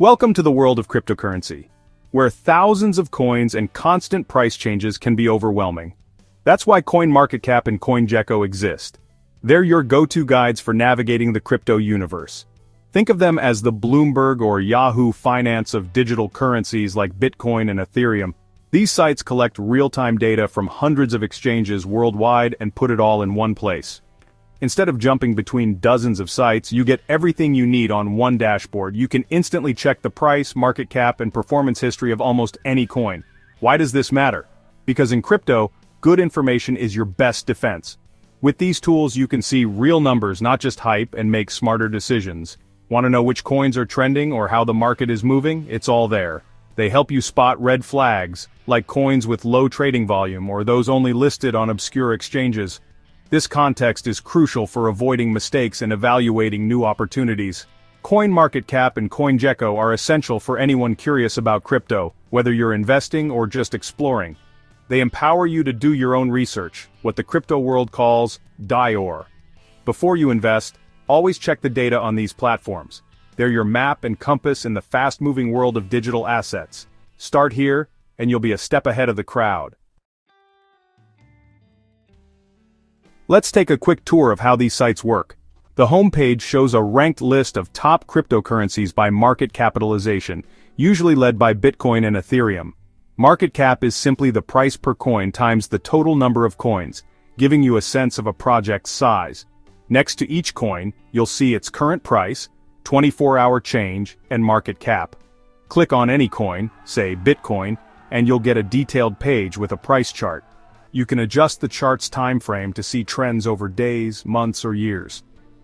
Welcome to the world of cryptocurrency, where thousands of coins and constant price changes can be overwhelming. That's why CoinMarketCap and CoinGecko exist. They're your go-to guides for navigating the crypto universe. Think of them as the Bloomberg or Yahoo Finance of digital currencies like Bitcoin and Ethereum. These sites collect real-time data from hundreds of exchanges worldwide and put it all in one place. Instead of jumping between dozens of sites, you get everything you need on one dashboard. You can instantly check the price, market cap, and performance history of almost any coin. Why does this matter? Because in crypto, good information is your best defense. With these tools you can see real numbers, not just hype, and make smarter decisions. Want to know which coins are trending or how the market is moving? It's all there. They help you spot red flags, like coins with low trading volume or those only listed on obscure exchanges. This context is crucial for avoiding mistakes and evaluating new opportunities. CoinMarketCap and CoinGecko are essential for anyone curious about crypto, whether you're investing or just exploring. They empower you to do your own research, what the crypto world calls DYOR. Before you invest, always check the data on these platforms. They're your map and compass in the fast-moving world of digital assets. Start here, and you'll be a step ahead of the crowd. Let's take a quick tour of how these sites work. The homepage shows a ranked list of top cryptocurrencies by market capitalization, usually led by Bitcoin and Ethereum. Market cap is simply the price per coin times the total number of coins, giving you a sense of a project's size. Next to each coin, you'll see its current price, 24-hour change, and market cap. Click on any coin, say Bitcoin, and you'll get a detailed page with a price chart. You can adjust the chart's time frame to see trends over days, months or years.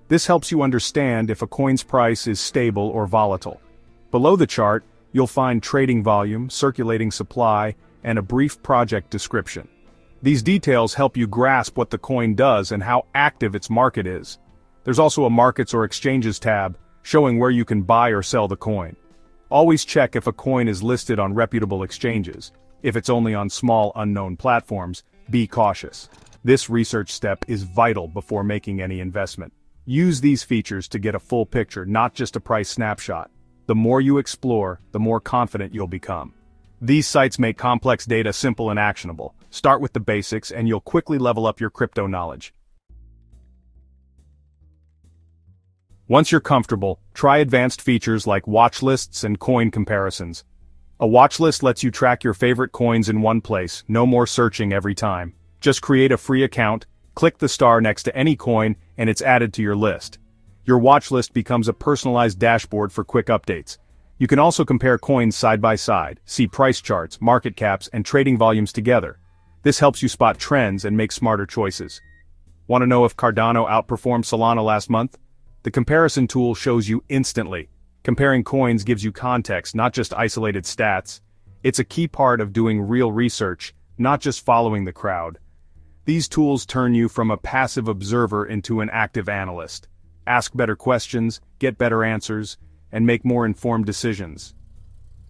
This helps you understand if a coin's price is stable or volatile. Below the chart, you'll find trading volume, circulating supply, and a brief project description. These details help you grasp what the coin does and how active its market is. There's also a Markets or Exchanges tab, showing where you can buy or sell the coin. Always check if a coin is listed on reputable exchanges. If it's only on small unknown platforms, be cautious. This research step is vital before making any investment. Use these features to get a full picture, not just a price snapshot. The more you explore, the more confident you'll become. These sites make complex data simple and actionable. Start with the basics and you'll quickly level up your crypto knowledge. Once you're comfortable, try advanced features like watch lists and coin comparisons. A watch list lets you track your favorite coins in one place, no more searching every time. Just create a free account, click the star next to any coin, and it's added to your list. Your watch list becomes a personalized dashboard for quick updates. You can also compare coins side by side, see price charts, market caps, and trading volumes together. This helps you spot trends and make smarter choices. Want to know if Cardano outperformed Solana last month? The comparison tool shows you instantly, Comparing coins gives you context, not just isolated stats. It's a key part of doing real research, not just following the crowd. These tools turn you from a passive observer into an active analyst. Ask better questions, get better answers, and make more informed decisions.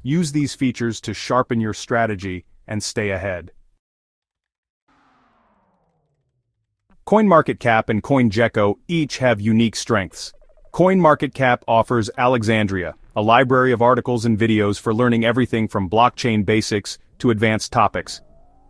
Use these features to sharpen your strategy and stay ahead. CoinMarketCap and CoinGecko each have unique strengths. CoinMarketCap offers Alexandria, a library of articles and videos for learning everything from blockchain basics to advanced topics.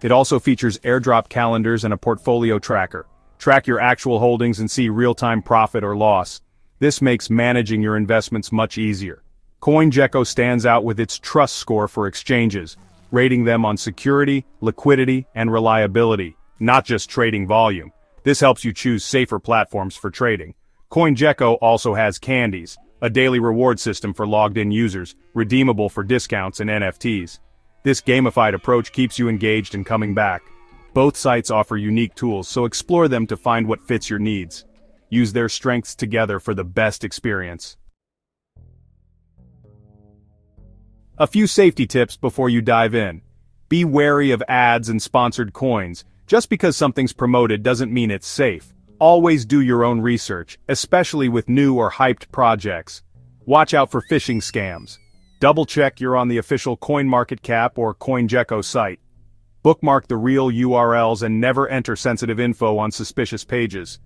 It also features airdrop calendars and a portfolio tracker. Track your actual holdings and see real-time profit or loss. This makes managing your investments much easier. CoinGecko stands out with its trust score for exchanges, rating them on security, liquidity, and reliability, not just trading volume. This helps you choose safer platforms for trading. CoinGecko also has Candies, a daily reward system for logged-in users, redeemable for discounts and NFTs. This gamified approach keeps you engaged and coming back. Both sites offer unique tools, so explore them to find what fits your needs. Use their strengths together for the best experience. A few safety tips before you dive in. Be wary of ads and sponsored coins. Just because something's promoted doesn't mean it's safe. Always do your own research, especially with new or hyped projects. Watch out for phishing scams. Double check you're on the official CoinMarketCap or CoinGecko site. Bookmark the real URLs and never enter sensitive info on suspicious pages.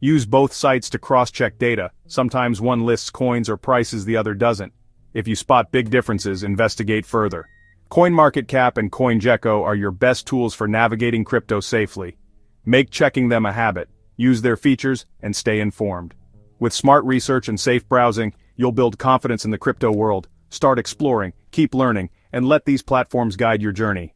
Use both sites to cross-check data, sometimes one lists coins or prices the other doesn't. If you spot big differences, investigate further. CoinMarketCap and CoinGecko are your best tools for navigating crypto safely. Make checking them a habit, use their features, and stay informed. With smart research and safe browsing, you'll build confidence in the crypto world, start exploring, keep learning, and let these platforms guide your journey.